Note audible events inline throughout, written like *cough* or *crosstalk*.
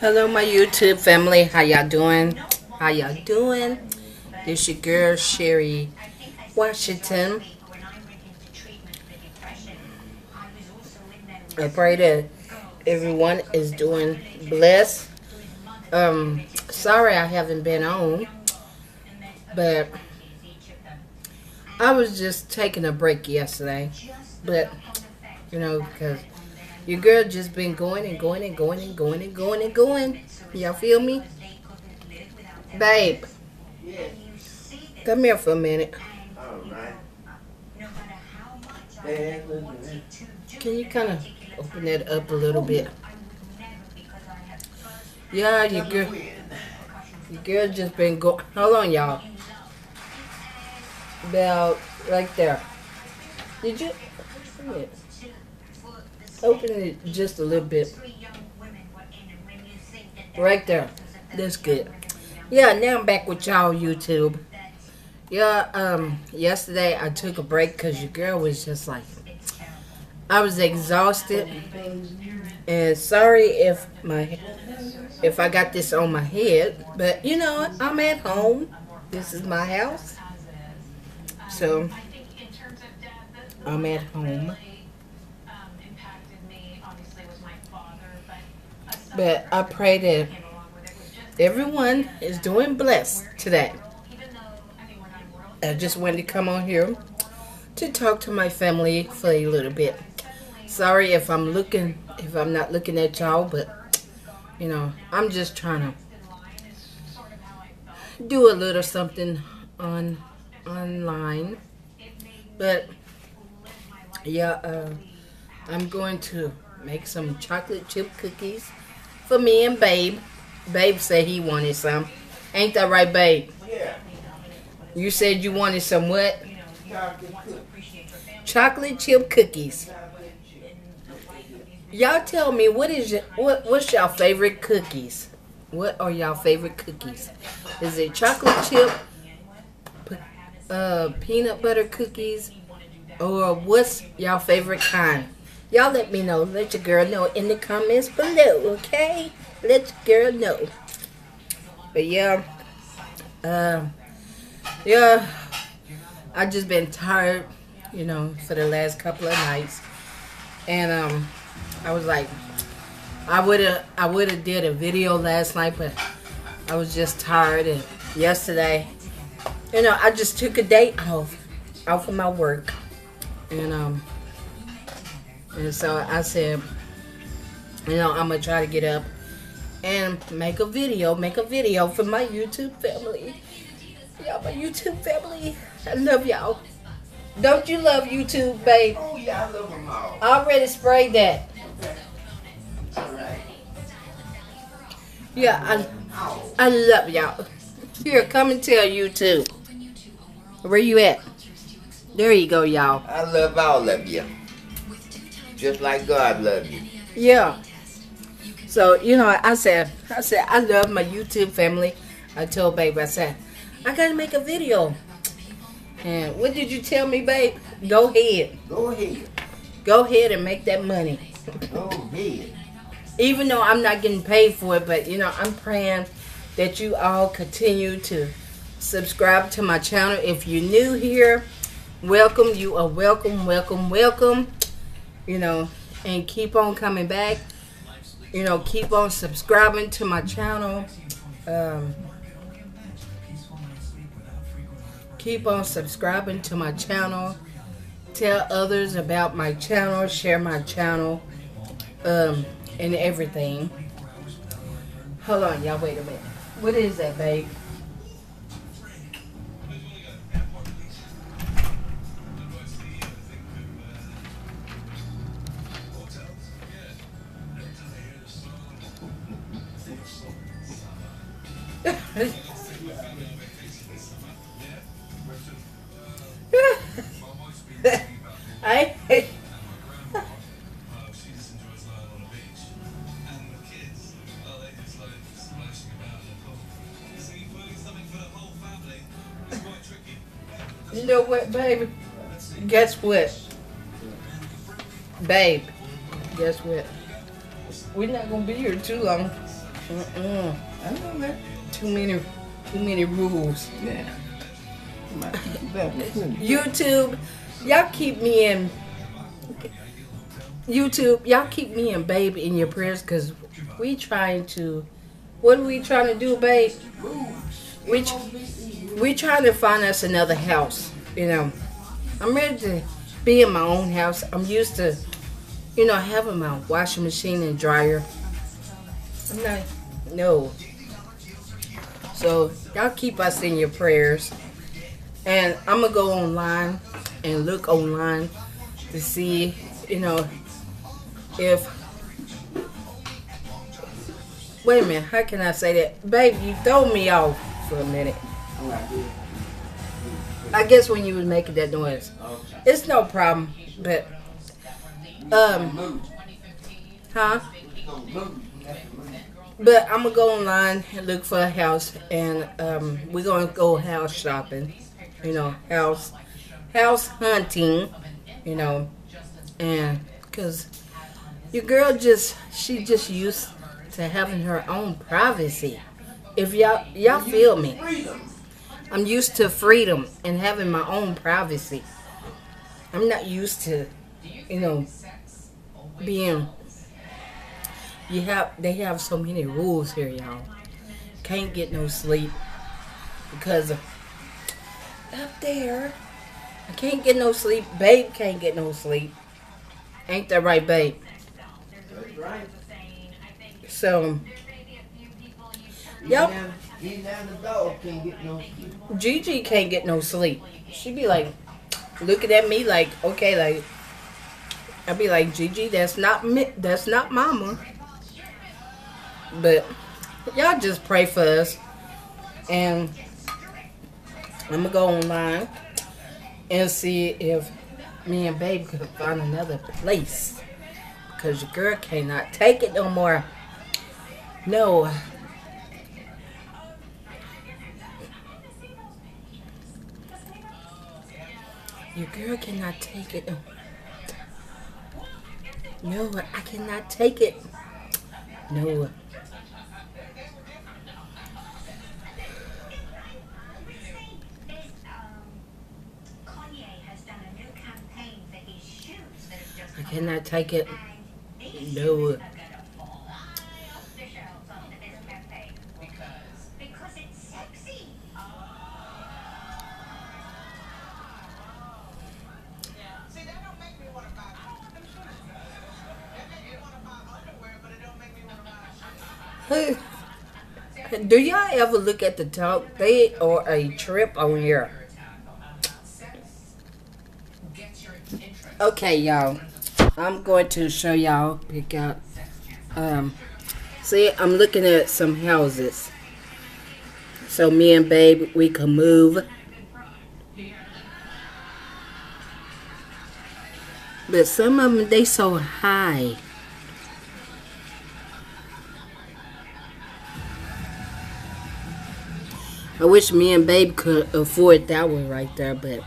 Hello, my YouTube family. How y'all doing? How y'all doing? This your girl Cherrie Washington. I pray that everyone is doing blessed. Um, sorry I haven't been on, but I was just taking a break yesterday. But you know, because your girl just been going and going and going and going and going and going. Y'all feel me? Babe. Come here for a minute. Can you kind of open that up a little bit? Yeah, your girl. Your girl just been going. Hold on, y'all. About right there. Did you? Open it just a little bit. Right there. That's good. Yeah, now I'm back with y'all YouTube. Yeah, um, yesterday I took a break because your girl was just like, I was exhausted. And sorry if my, if I got this on my head, but you know, I'm at home. This is my house. So, I'm at home. But I pray that everyone is doing blessed today. I just wanted to come on here to talk to my family for a little bit. Sorry if I'm looking, if I'm not looking at y'all, but you know, I'm just trying to do a little something on online. But yeah, uh, I'm going to make some chocolate chip cookies for me and Babe. Babe said he wanted some. Ain't that right, Babe? Yeah. You said you wanted some what? Chocolate chip cookies. Y'all tell me what is your what what's y'all favorite cookies? What are y'all favorite cookies? Is it chocolate chip, uh, peanut butter cookies, or what's y'all favorite kind? Y'all let me know. Let your girl know in the comments below, okay? Let your girl know. But yeah, uh, yeah, I just been tired, you know, for the last couple of nights, and um, I was like, I would have, I would have did a video last night, but I was just tired, and yesterday, you know, I just took a day off, off of my work, and um. And so I said, you know, I'm going to try to get up and make a video, make a video for my YouTube family. Y'all, my YouTube family, I love y'all. Don't you love YouTube, babe? Oh, yeah, I love them all. I already sprayed that. All right. Yeah, I, I love y'all. Here, come and tell YouTube. Where you at? There you go, y'all. I love all of you. Just like God loves you. Yeah. So, you know, I said, I said, I love my YouTube family. I told babe, I said, I gotta make a video. And what did you tell me, babe? Go ahead. Go ahead. Go ahead and make that money. Go ahead. Even though I'm not getting paid for it, but you know, I'm praying that you all continue to subscribe to my channel. If you're new here, welcome. You are welcome, welcome, welcome. You know, and keep on coming back. You know, keep on subscribing to my channel. Um, keep on subscribing to my channel. Tell others about my channel. Share my channel. Um, and everything. Hold on, y'all. Wait a minute. What is that, babe? I You know what, baby? Guess what? Babe, guess what? we're not gonna be here too long. Mm-mm. I Too many, too many rules. Yeah. YouTube, y'all keep me in. YouTube, y'all keep me and Babe in your prayers because we trying to. What are we trying to do, Babe? We we trying to find us another house. You know, I'm ready to be in my own house. I'm used to, you know, having my washing machine and dryer. I'm not. No. So y'all keep us in your prayers. And I'm gonna go online and look online to see, you know, if wait a minute, how can I say that? Babe, you throw me off for a minute. I guess when you was making that noise. It's no problem, but um huh? But I'm gonna go online and look for a house and um we're gonna go house shopping you know, house house hunting, you know, and because your girl just she just used to having her own privacy. If y'all y'all feel me, I'm used to freedom and having my own privacy. I'm not used to, you know, being. You have they have so many rules here, y'all. Can't get no sleep because up there. I can't get no sleep. Babe can't get no sleep. Ain't that right, babe? That's right. So, yep. Gigi can't get no sleep. She be like, looking at me like, okay, like, I'd be like, Gigi, that's not me. That's not mama. But y'all just pray for us. And I'm gonna go online and see if me and baby could find another place. Because your girl cannot take it no more. No. Your girl cannot take it. No, I cannot take it. No. Cannot take it. No. *laughs* Do y'all ever look at the top? They are a trip on here. Okay, y'all. I'm going to show y'all, pick out. Um, see, I'm looking at some houses. So me and babe, we can move. But some of them, they so high. I wish me and babe could afford that one right there, but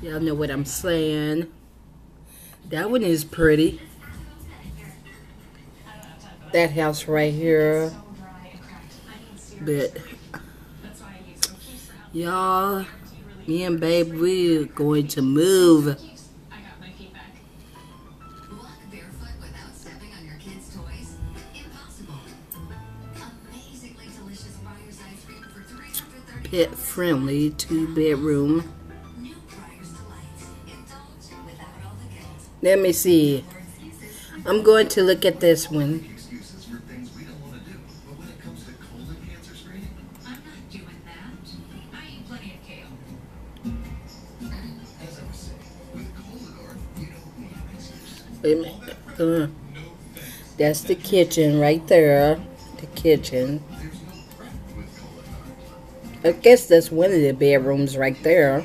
y'all know what I'm saying. That one is pretty. That house right here. But y'all, me and babe, we're going to move. Pet friendly two bedroom. Let me see. I'm going to look at this one. Wait a minute. Uh, that's the kitchen right there. The kitchen. I guess that's one of the bedrooms right there.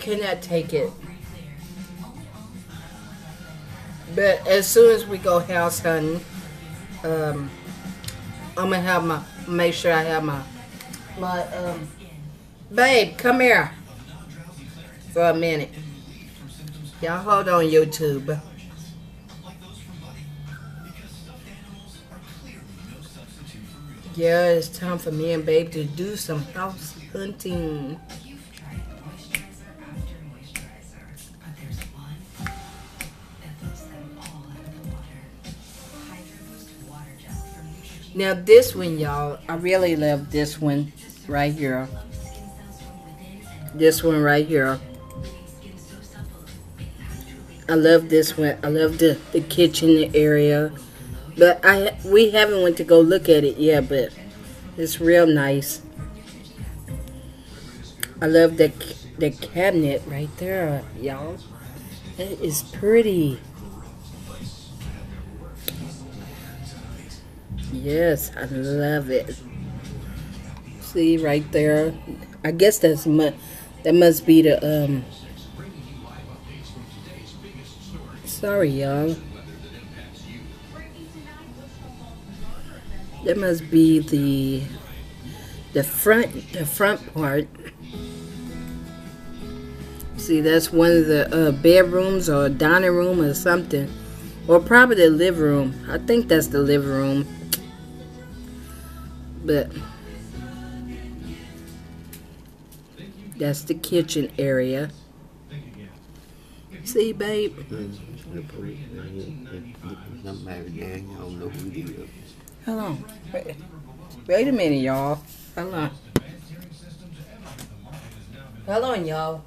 Cannot take it. But as soon as we go house hunting, um, I'm gonna have my make sure I have my my um, babe. Come here for a minute. Y'all hold on YouTube. Yeah, it's time for me and babe to do some house hunting. Now this one, y'all, I really love this one right here. This one right here. I love this one. I love the, the kitchen area. But I we haven't went to go look at it yet, but it's real nice. I love the the cabinet right there, y'all. It is pretty. Yes, I love it. See right there. I guess that's mu that must be the um Sorry, y'all. That must be the the front the front part. See, that's one of the uh, bedrooms or dining room or something, or probably the living room. I think that's the living room. But that's the kitchen area. See, babe. Hold on. Wait, wait a minute, y'all. Hold on. Hold on, y'all.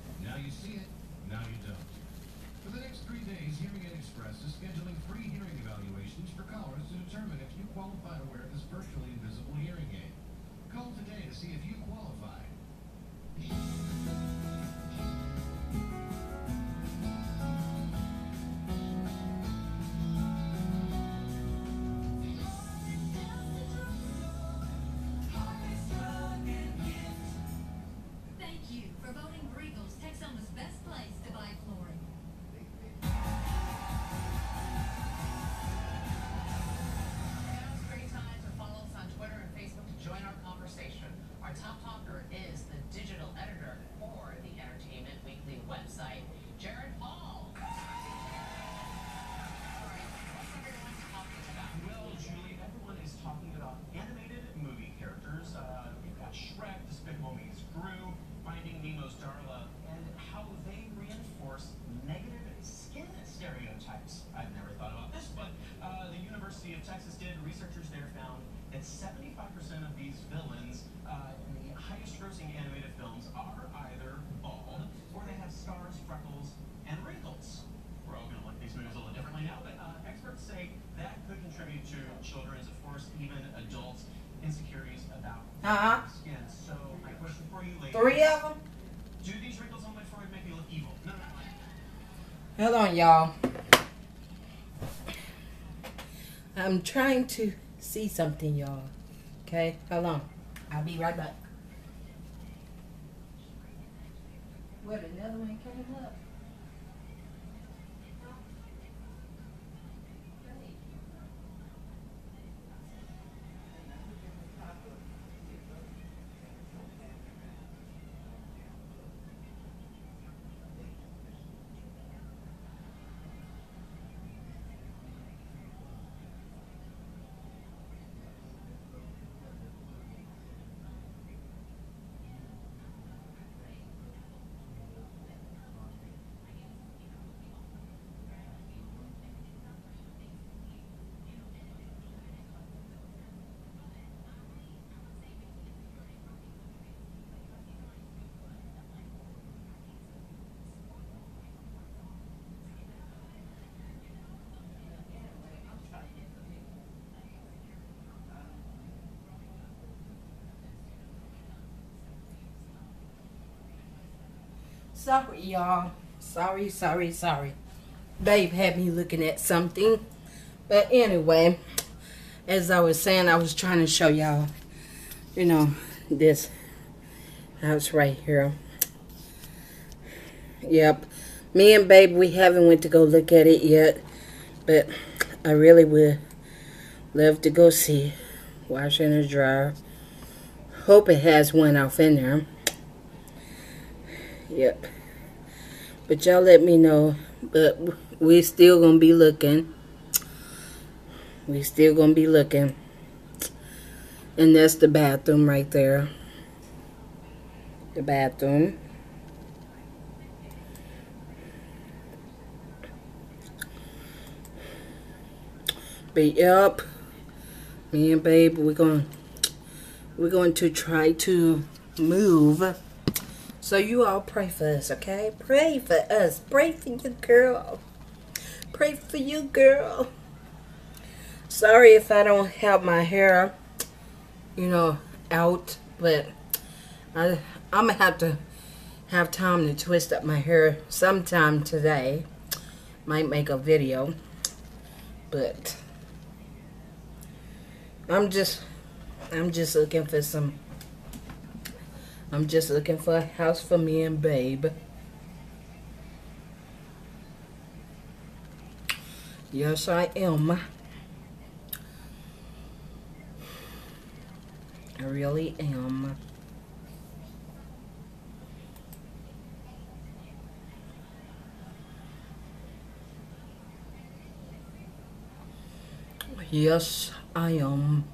Researchers there found that 75% of these villains uh, in the highest-grossing animated films are either bald or they have scars, freckles, and wrinkles. We're all going to look at these movies a little differently now, but uh, experts say that could contribute to children's, of course, even adults' insecurities about Uh-huh. skin. So, my question for you, ladies: Three of them. Do these wrinkles on my forehead make me look evil? No, no, no. Hold on, y'all. I'm trying to see something, y'all. Okay, hold on. I'll be right back. What, another one came up? Sorry, y'all. Sorry, sorry, sorry. Babe had me looking at something. But anyway, as I was saying, I was trying to show y'all, you know, this house right here. Yep. Me and babe, we haven't went to go look at it yet. But I really would love to go see. Wash in the dryer. Hope it has one off in there. Yep. But y'all let me know. But we still gonna be looking. We still gonna be looking. And that's the bathroom right there. The bathroom. But yep. Me and babe, we're gonna we're going to try to move. So you all pray for us, okay? Pray for us. Pray for you, girl. Pray for you, girl. Sorry if I don't have my hair, you know, out, but I, I'm gonna have to have time to twist up my hair sometime today. Might make a video, but I'm just, I'm just looking for some. I'm just looking for a house for me and babe. Yes, I am. I really am. Yes, I am.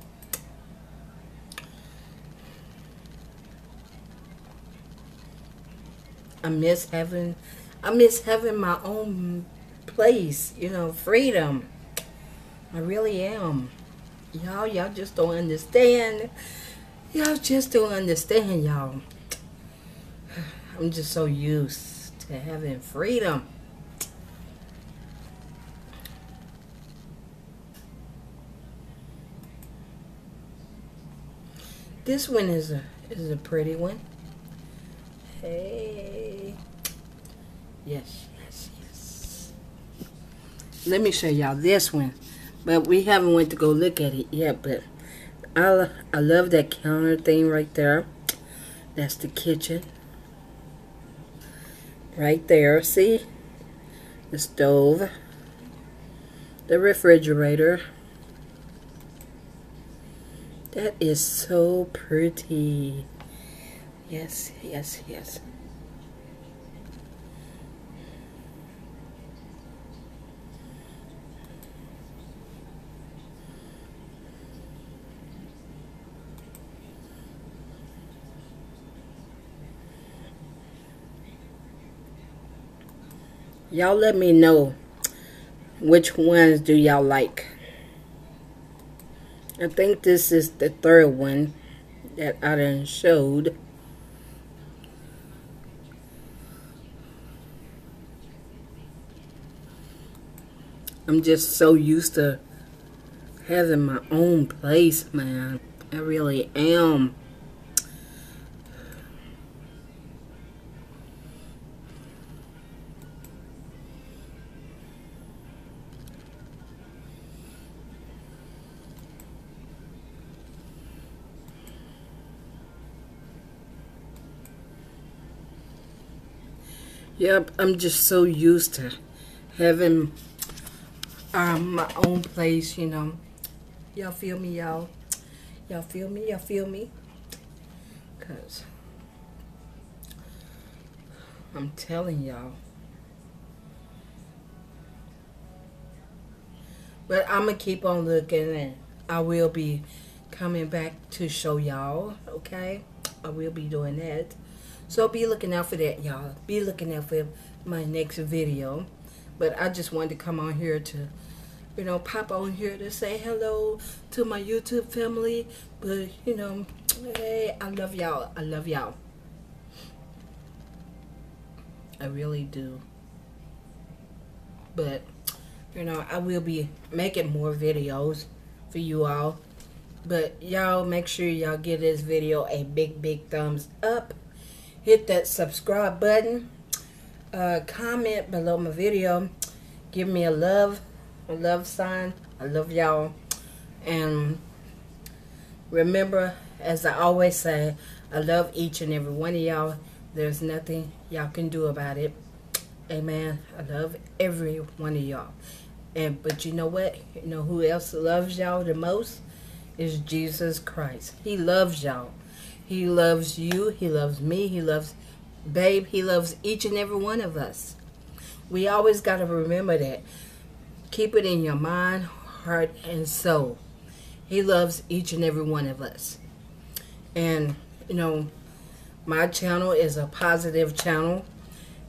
I miss having I miss having my own place, you know, freedom. I really am. Y'all, y'all just don't understand. Y'all just don't understand, y'all. I'm just so used to having freedom. This one is a is a pretty one. Hey. Yes, yes, yes. Let me show y'all this one. But we haven't went to go look at it yet, but I, I love that counter thing right there. That's the kitchen. Right there, see? The stove. The refrigerator. That is so pretty. Yes, yes, yes. Y'all let me know which ones do y'all like. I think this is the third one that I done showed. I'm just so used to having my own place, man. I really am. Yep, I'm just so used to having um, my own place, you know. Y'all feel me, y'all? Y'all feel me? Y'all feel me? Because I'm telling y'all. But I'm going to keep on looking and I will be coming back to show y'all, okay? I will be doing that. So be looking out for that, y'all. Be looking out for my next video. But I just wanted to come on here to, you know, pop on here to say hello to my YouTube family. But, you know, hey, I love y'all. I love y'all. I really do. But, you know, I will be making more videos for you all. But y'all make sure y'all give this video a big, big thumbs up. Hit that subscribe button. Uh, comment below my video. Give me a love, a love sign. I love y'all. And remember, as I always say, I love each and every one of y'all. There's nothing y'all can do about it. Amen. I love every one of y'all. And but you know what? You know who else loves y'all the most? Is Jesus Christ. He loves y'all. He loves you. He loves me. He loves babe. He loves each and every one of us. We always got to remember that. Keep it in your mind, heart, and soul. He loves each and every one of us. And, you know, my channel is a positive channel.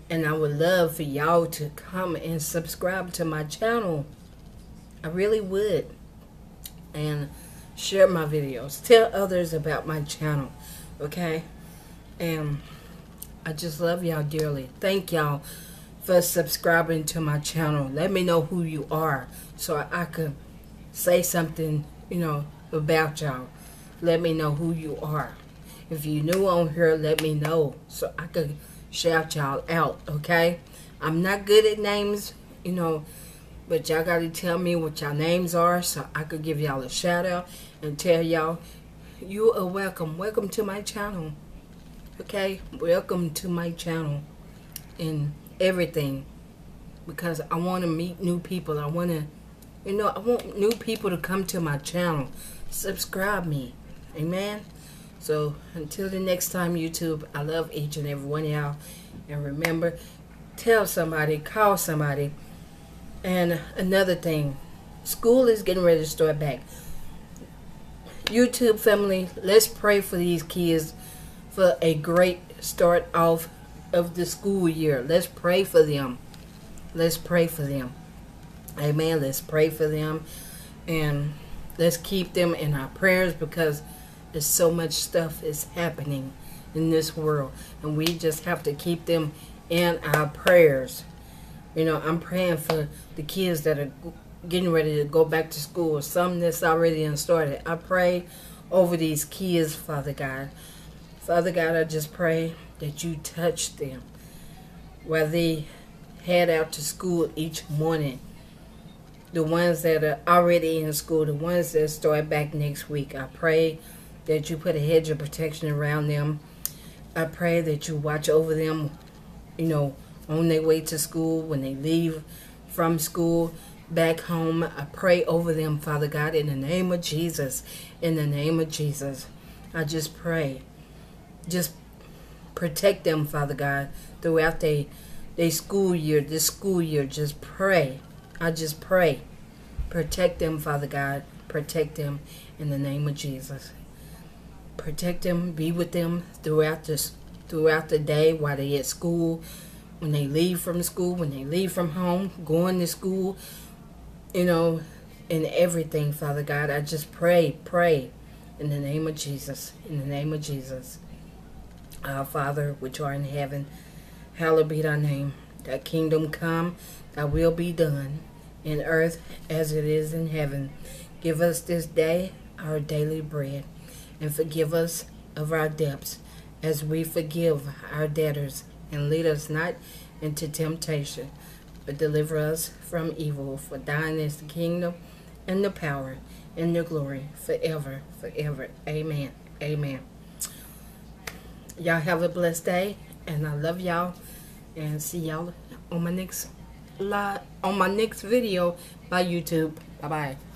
And I would love for y'all to come and subscribe to my channel. I really would. And share my videos. Tell others about my channel. Okay? And I just love y'all dearly. Thank y'all for subscribing to my channel. Let me know who you are so I can say something, you know, about y'all. Let me know who you are. If you new on here, let me know so I could shout y'all out, okay? I'm not good at names, you know, but y'all got to tell me what y'all names are so I could give y'all a shout out and tell y'all you are welcome. Welcome to my channel. Okay? Welcome to my channel and everything because I want to meet new people. I want to, you know, I want new people to come to my channel. Subscribe me. Amen? So until the next time, YouTube, I love each and every one of y'all. And remember, tell somebody, call somebody. And another thing, school is getting ready to start back. YouTube family, let's pray for these kids for a great start off of the school year. Let's pray for them. Let's pray for them. Amen. Let's pray for them. And let's keep them in our prayers because there's so much stuff is happening in this world. And we just have to keep them in our prayers. You know, I'm praying for the kids that are getting ready to go back to school. Some that's already started. I pray over these kids, Father God. Father God, I just pray that you touch them while they head out to school each morning. The ones that are already in school, the ones that start back next week, I pray that you put a hedge of protection around them. I pray that you watch over them, you know, on their way to school, when they leave from school, back home. I pray over them, Father God, in the name of Jesus. In the name of Jesus. I just pray. Just protect them, Father God, throughout their they school year, this school year. Just pray. I just pray. Protect them, Father God. Protect them in the name of Jesus. Protect them, be with them throughout this throughout the day while they at school, when they leave from school, when they leave from home, going to school, you know, in everything, Father God. I just pray, pray in the name of Jesus. In the name of Jesus. Our Father, which art in heaven, hallowed be thy name. Thy kingdom come, thy will be done, in earth as it is in heaven. Give us this day our daily bread, and forgive us of our debts, as we forgive our debtors. And lead us not into temptation, but deliver us from evil. For thine is the kingdom, and the power, and the glory, forever, forever. Amen. Amen. Y'all have a blessed day, and I love y'all, and see y'all on my next live on my next video by YouTube. Bye bye.